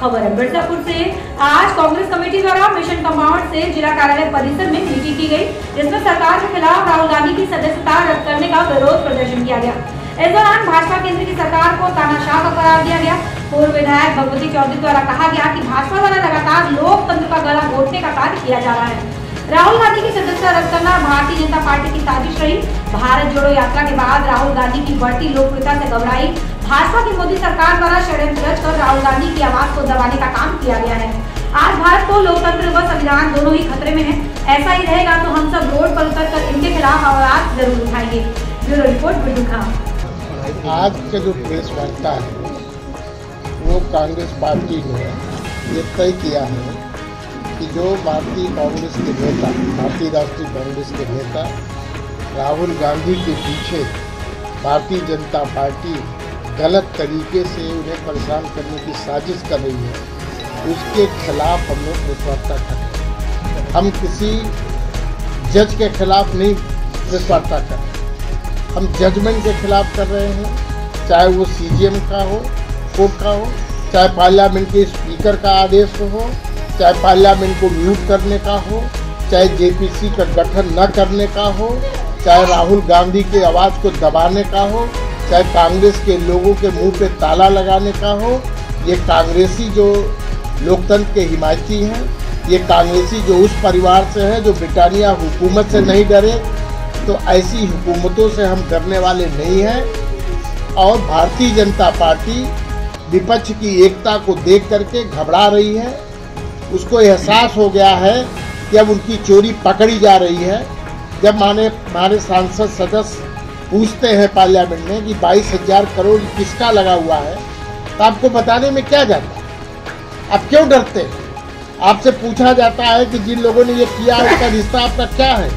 खबर है। मिर्जापुर से आज कांग्रेस कमेटी द्वारा मिशन कंपाउंड से जिला कार्यालय परिसर में मीटिंग की गई, जिसमें सरकार के खिलाफ राहुल गांधी की सदस्यता रद्द करने का विरोध प्रदर्शन किया गया। इस दौरान भाजपा केंद्र की सरकार को तानाशाह का करार दिया गया। पूर्व विधायक भगवती चौधरी द्वारा कहा गया की भाजपा द्वारा लगातार लोकतंत्र का गला घोटने का कार्य किया जा रहा है। राहुल गांधी की सदस्यता रद्द करना भारतीय जनता पार्टी की साजिश रही। भारत जोड़ो यात्रा के बाद राहुल गांधी की बढ़ती लोकप्रियता से घबराई। भाजपा की मोदी सरकार द्वारा षड्यंत्र रच कर राहुल गांधी की आवाज़ को दबाने का काम किया गया है। आज भारत को लोकतंत्र व संविधान दोनों ही खतरे में है। ऐसा ही रहेगा तो हम सब रोड पर उतर कर इनके खिलाफ आवाज़ ज़रूर उठाएँगे। ब्यूरो रिपोर्ट बिल्डू खान आज का जो प्रेस वार्ता है, वो कांग्रेस पार्टी ने ये तय किया है कि जो भारतीय कांग्रेस के नेता, भारतीय राष्ट्रीय कांग्रेस के नेता राहुल गांधी के पीछे भारतीय जनता पार्टी गलत तरीके से उन्हें परेशान करने की साजिश कर रही है, उसके खिलाफ हम लोग कर हम किसी जज के खिलाफ नहीं कर हम जजमेंट के खिलाफ कर रहे हैं, चाहे वो सीजीएम का हो कोर्ट का हो, चाहे पार्लियामेंट के स्पीकर का आदेश हो चाहे पार्लियामेंट को म्यूट करने का हो, चाहे जेपीसी का गठन न करने का हो, चाहे राहुल गांधी की आवाज़ को दबाने का हो, चाहे कांग्रेस के लोगों के मुँह पे ताला लगाने का हो, ये कांग्रेसी जो लोकतंत्र के हिमायती हैं, ये कांग्रेसी जो उस परिवार से हैं जो ब्रिटानिया हुकूमत से नहीं डरे तो ऐसी हुकूमतों से हम डरने वाले नहीं हैं। और भारतीय जनता पार्टी विपक्ष की एकता को देख करके घबरा रही है। उसको एहसास हो गया है कि अब उनकी चोरी पकड़ी जा रही है। जब माने हमारे सांसद सदस्य पूछते हैं पार्लियामेंट में कि बाईस हज़ार करोड़ किसका लगा हुआ है तो आपको बताने में क्या जाता है? आप क्यों डरते हैं? आपसे पूछा जाता है कि जिन लोगों ने ये किया उसका रिश्ता आपका क्या है?